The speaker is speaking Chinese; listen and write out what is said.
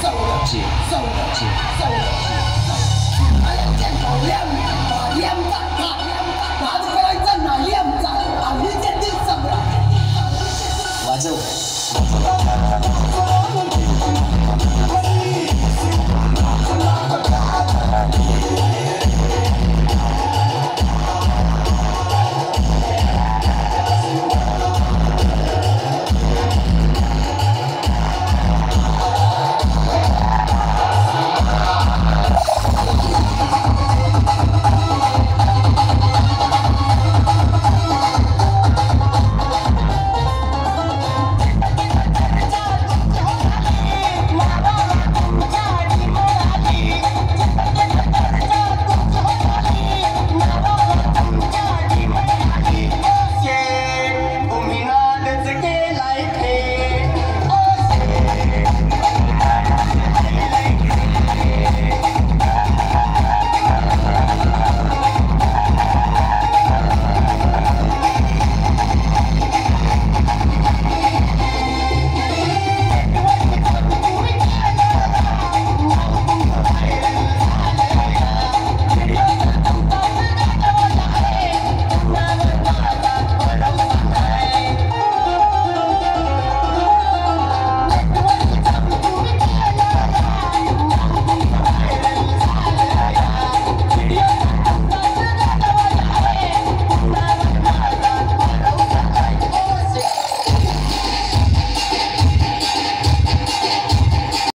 走，走，走，走，走，走，走，走，走，走，走，走，走，走，走，